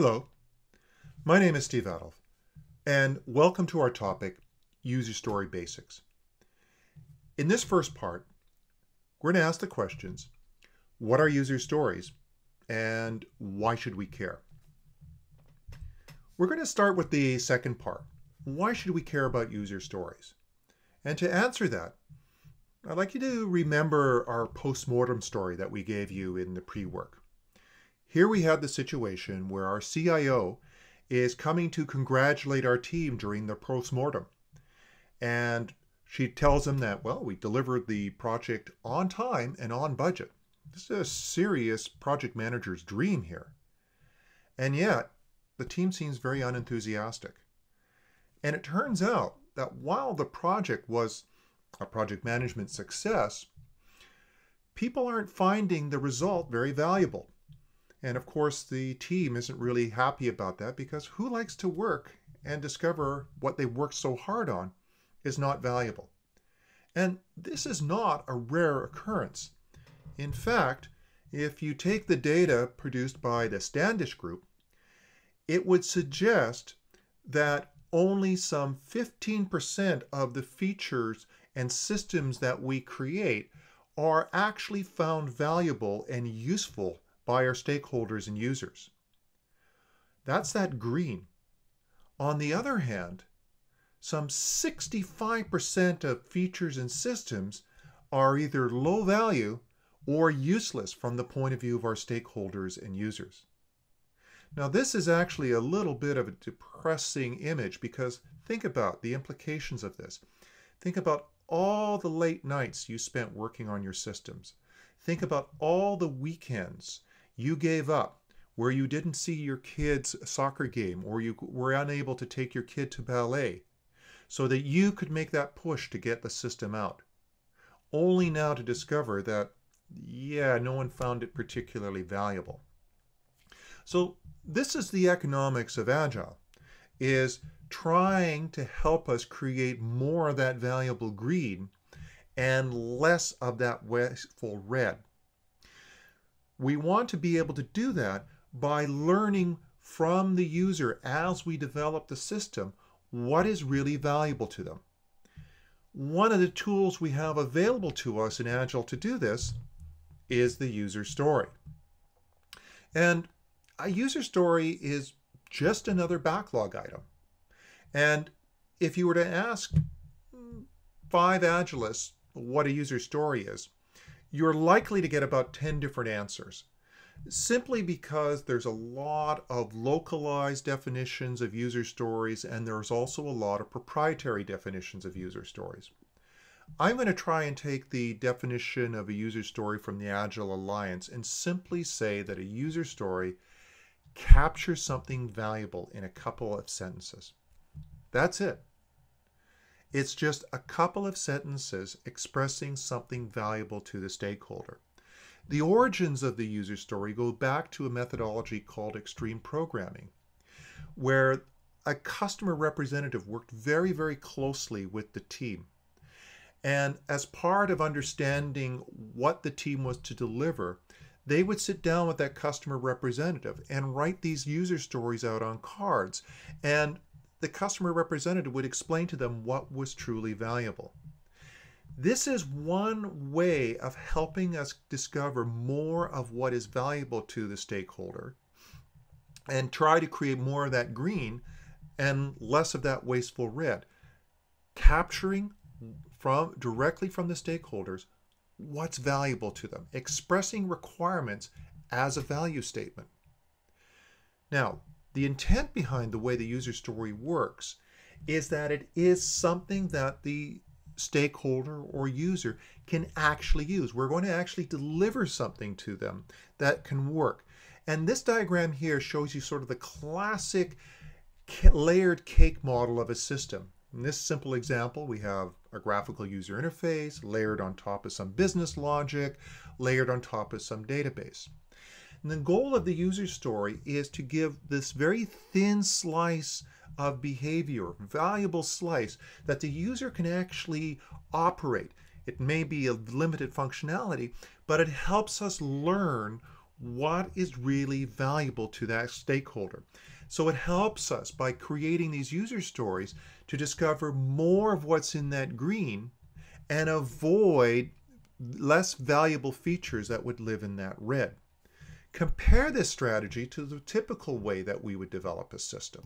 Hello, my name is Steve Adolph, and welcome to our topic, User Story Basics. In this first part, we're going to ask the questions, what are user stories, and why should we care? We're going to start with the second part, why should we care about user stories? And to answer that, I'd like you to remember our post-mortem story that we gave you in the pre-work. Here we have the situation where our CIO is coming to congratulate our team during the post-mortem. And she tells them that, well, we delivered the project on time and on budget. This is a serious project manager's dream here. And yet, the team seems very unenthusiastic. And it turns out that while the project was a project management success, people aren't finding the result very valuable. And of course, the team isn't really happy about that because who likes to work and discover what they worked so hard on is not valuable? And this is not a rare occurrence. In fact, if you take the data produced by the Standish Group, it would suggest that only some 15% of the features and systems that we create are actually found valuable and useful by our stakeholders and users. That's that green. On the other hand, some 65% of features and systems are either low value or useless from the point of view of our stakeholders and users. Now this is actually a little bit of a depressing image because think about the implications of this. Think about all the late nights you spent working on your systems. Think about all the weekends you gave up where you didn't see your kid's soccer game or you were unable to take your kid to ballet so that you could make that push to get the system out. Only now to discover that, yeah, no one found it particularly valuable. So this is the economics of Agile, is trying to help us create more of that valuable green and less of that wasteful red. We want to be able to do that by learning from the user as we develop the system what is really valuable to them. One of the tools we have available to us in Agile to do this is the user story. And a user story is just another backlog item. And if you were to ask five Agilists what a user story is, you're likely to get about 10 different answers. Simply because there's a lot of localized definitions of user stories and there's also a lot of proprietary definitions of user stories. I'm going to try and take the definition of a user story from the Agile Alliance and simply say that a user story captures something valuable in a couple of sentences. That's it. It's just a couple of sentences expressing something valuable to the stakeholder. The origins of the user story go back to a methodology called extreme programming, where a customer representative worked very, very closely with the team. And as part of understanding what the team was to deliver, they would sit down with that customer representative and write these user stories out on cards. And the customer representative would explain to them what was truly valuable. This is one way of helping us discover more of what is valuable to the stakeholder and try to create more of that green and less of that wasteful red. Capturing from directly from the stakeholders what's valuable to them, expressing requirements as a value statement. Now, the intent behind the way the user story works is that it is something that the stakeholder or user can actually use. We're going to actually deliver something to them that can work. And this diagram here shows you sort of the classic layered cake model of a system. In this simple example, we have a graphical user interface layered on top of some business logic, layered on top of some database. And the goal of the user story is to give this very thin slice of behavior, valuable slice that the user can actually operate. It may be a limited functionality, but it helps us learn what is really valuable to that stakeholder. So it helps us by creating these user stories to discover more of what's in that green and avoid less valuable features that would live in that red. Compare this strategy to the typical way that we would develop a system.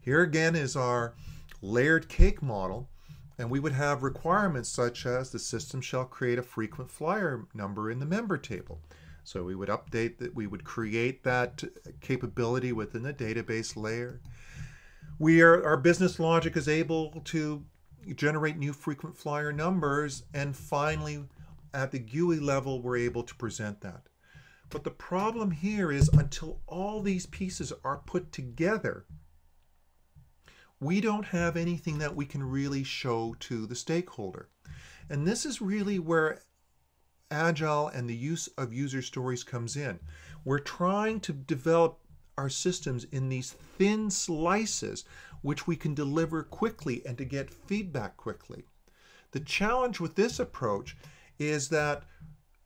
Here again is our layered cake model, and we would have requirements such as the system shall create a frequent flyer number in the member table. So we would update that, we would create that capability within the database layer. We are, our business logic is able to generate new frequent flyer numbers, and finally, at the GUI level, we're able to present that. But the problem here is until all these pieces are put together, we don't have anything that we can really show to the stakeholder. And this is really where Agile and the use of user stories comes in. We're trying to develop our systems in these thin slices, which we can deliver quickly and to get feedback quickly. The challenge with this approach is that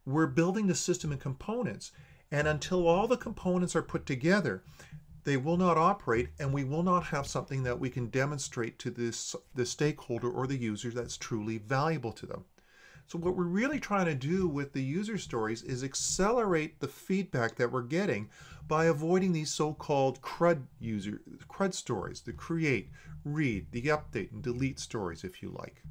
we're building the system in components, and until all the components are put together, they will not operate and we will not have something that we can demonstrate to this the stakeholder or the user that's truly valuable to them. So what we're really trying to do with the user stories is accelerate the feedback that we're getting by avoiding these so-called CRUD user CRUD stories, the create, read, the update, and delete stories if you like.